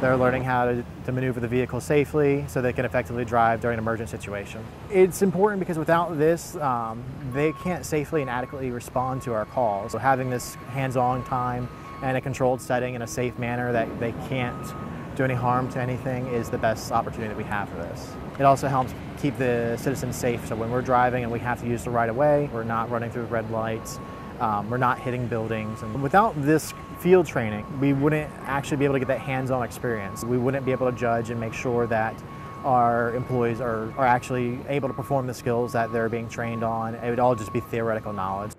They're learning how to, to, maneuver the vehicle safely so they can effectively drive during an emergent situation. It's important because without this, um, they can't safely and adequately respond to our calls. So having this hands-on time and a controlled setting in a safe manner that they can't do any harm to anything is the best opportunity that we have for this. It also helps keep the citizens safe. So when we're driving and we have to use the right of way, we're not running through red lights, um, we're not hitting buildings. And without this field training, we wouldn't actually be able to get that hands-on experience. We wouldn't be able to judge and make sure that our employees are, are actually able to perform the skills that they're being trained on. It would all just be theoretical knowledge.